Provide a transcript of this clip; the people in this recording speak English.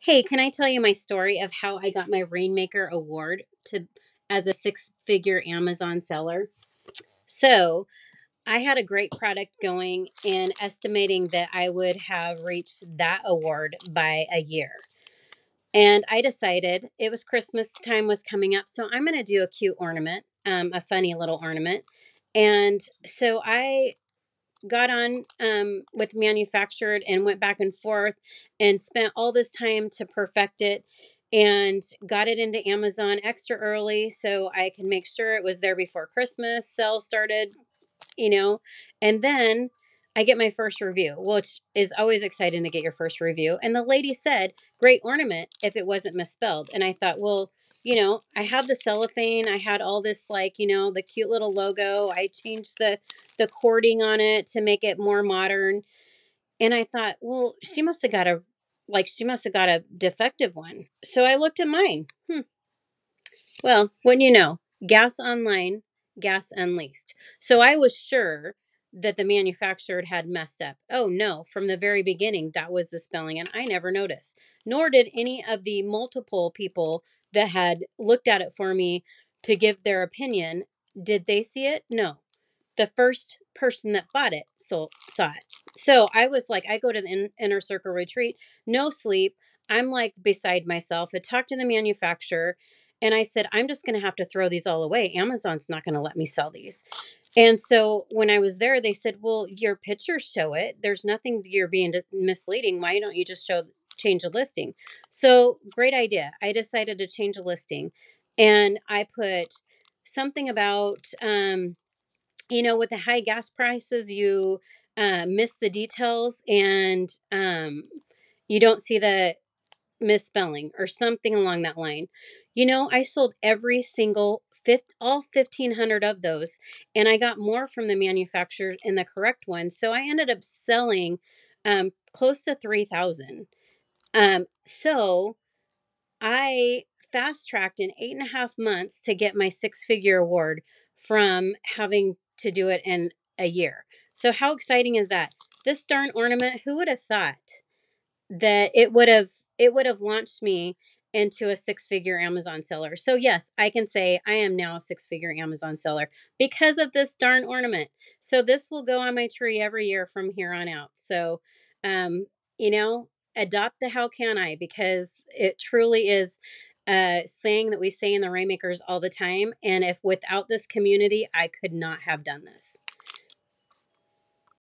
Hey, can I tell you my story of how I got my Rainmaker award to as a six-figure Amazon seller? So, I had a great product going and estimating that I would have reached that award by a year. And I decided it was Christmas time was coming up, so I'm going to do a cute ornament, um, a funny little ornament. And so I got on um, with manufactured and went back and forth and spent all this time to perfect it and got it into Amazon extra early so I can make sure it was there before Christmas. Sale started, you know, and then I get my first review, which is always exciting to get your first review. And the lady said, Great ornament if it wasn't misspelled. And I thought, well, you know, I had the cellophane, I had all this like, you know, the cute little logo. I changed the the cording on it to make it more modern. And I thought, well, she must have got a like she must have got a defective one. So I looked at mine. Hmm. Well, wouldn't you know, gas online, gas unleased. So I was sure that the manufacturer had messed up. Oh no, from the very beginning, that was the spelling, and I never noticed. Nor did any of the multiple people that had looked at it for me to give their opinion. Did they see it? No. The first person that bought it so, saw it. So I was like, I go to the in, inner circle retreat, no sleep. I'm like beside myself. I talked to the manufacturer and I said, I'm just going to have to throw these all away. Amazon's not going to let me sell these. And so when I was there, they said, "Well, your pictures show it. There's nothing you're being misleading. Why don't you just show change a listing?" So great idea. I decided to change a listing, and I put something about, um, you know, with the high gas prices, you uh, miss the details and um, you don't see the misspelling or something along that line. You know, I sold every single fifth all 1500 of those and I got more from the manufacturer in the correct one. So I ended up selling um, close to 3000. Um, so I fast tracked in eight and a half months to get my six figure award from having to do it in a year. So how exciting is that? This darn ornament, who would have thought that it would have it would have launched me into a six figure Amazon seller. So, yes, I can say I am now a six figure Amazon seller because of this darn ornament. So, this will go on my tree every year from here on out. So, um, you know, adopt the how can I because it truly is a saying that we say in the Rainmakers all the time. And if without this community, I could not have done this.